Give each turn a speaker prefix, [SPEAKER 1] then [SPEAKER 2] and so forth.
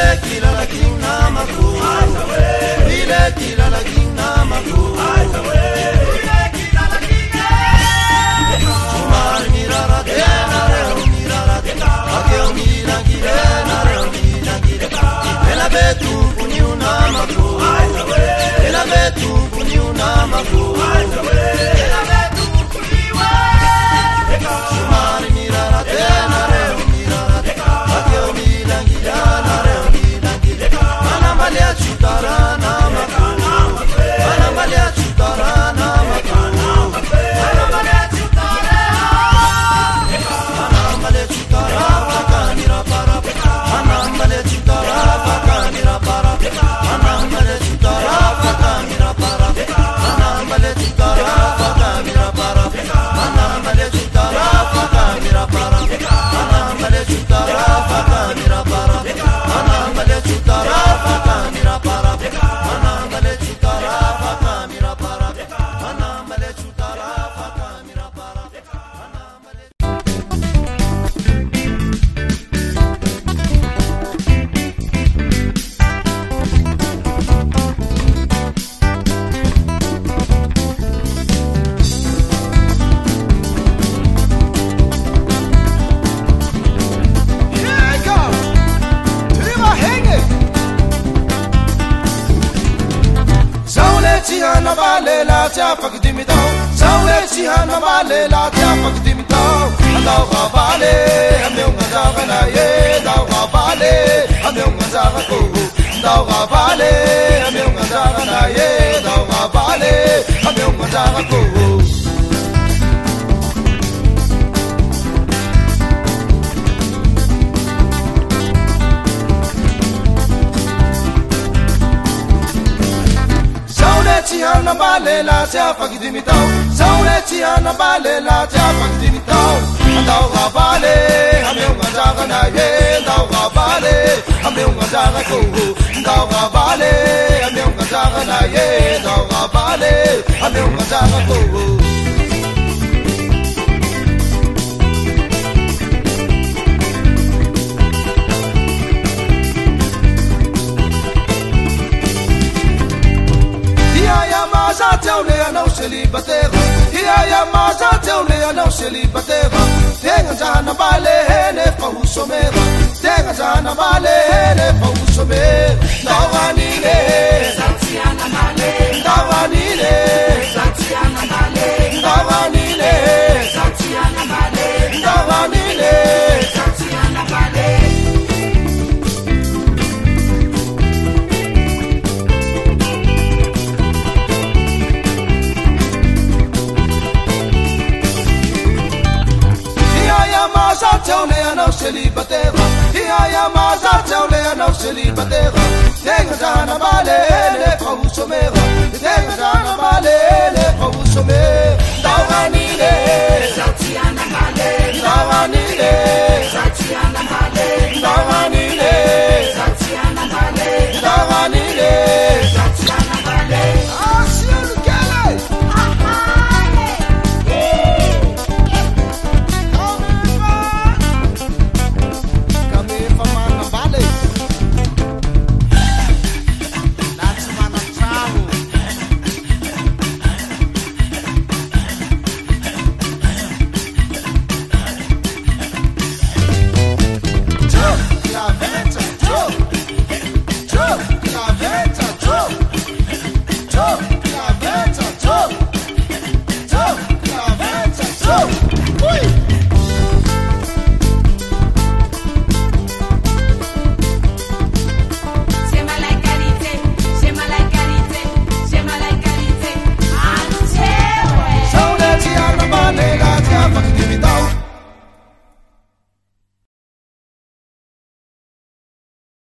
[SPEAKER 1] Ile kilala kinna makuru Ile kilala kinna chihana male la cha pakdi mi dao saule chihana male la cha pakdi mi dao dao ga bale ame unga za ga na ye. Dao ga bale ame unga za ko dao ga bale ame unga za ga na ye. Dao ga bale ame unga za ko anambalela tsy afakidinitao zao le tsy anambalela tsy afakidinitao andao gavale ameognazagana e ndao gavale ameognazagako ndao gavale ameognazagana e ndao gavale ameognazagako shili bateva hiya ya ma cha cheu le ya no shili bateva tenga cha na ba le sheli bateva hi aya maza chaule anau